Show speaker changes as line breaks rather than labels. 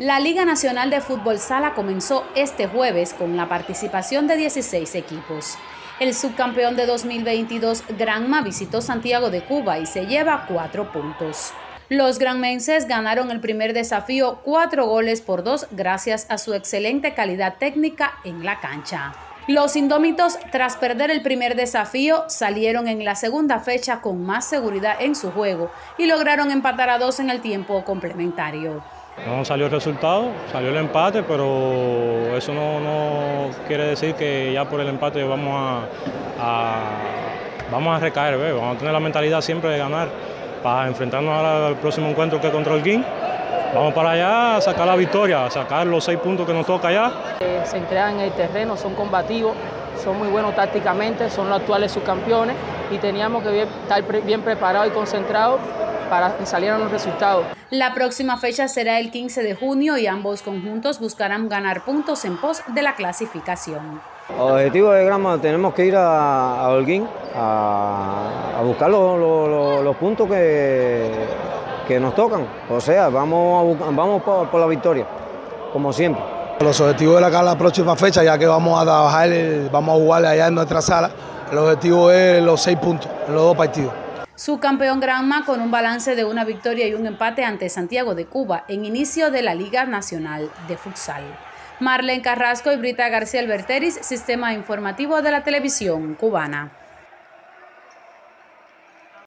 La Liga Nacional de Fútbol Sala comenzó este jueves con la participación de 16 equipos. El subcampeón de 2022, Granma, visitó Santiago de Cuba y se lleva cuatro puntos. Los granmenses ganaron el primer desafío cuatro goles por dos gracias a su excelente calidad técnica en la cancha. Los indómitos, tras perder el primer desafío, salieron en la segunda fecha con más seguridad en su juego y lograron empatar a dos en el tiempo complementario.
No salió el resultado, salió el empate, pero eso no, quiere decir que ya por el empate vamos a, vamos a recaer, vamos a tener la mentalidad siempre de ganar para enfrentarnos al próximo encuentro que es contra el King. Vamos para allá a sacar la victoria, a sacar los seis puntos que nos toca allá.
Se entregan en el terreno, son combativos, son muy buenos tácticamente, son los actuales subcampeones y teníamos que estar bien preparados y concentrados para que salieran los resultados.
La próxima fecha será el 15 de junio y ambos conjuntos buscarán ganar puntos en pos de la clasificación.
Objetivo de Grama, tenemos que ir a, Holguín a, buscar los, puntos que, que, nos tocan. O sea, vamos, vamos por, la victoria, como siempre.
Los objetivos de la, la próxima fecha, ya que vamos a trabajar, vamos a jugar allá en nuestra sala, el objetivo es los seis puntos en los dos partidos.
Su campeón Granma con un balance de una victoria y un empate ante Santiago de Cuba en inicio de la Liga Nacional de Futsal. Marlene Carrasco y Brita García Alberteris, Sistema Informativo de la Televisión Cubana.